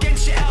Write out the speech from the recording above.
against your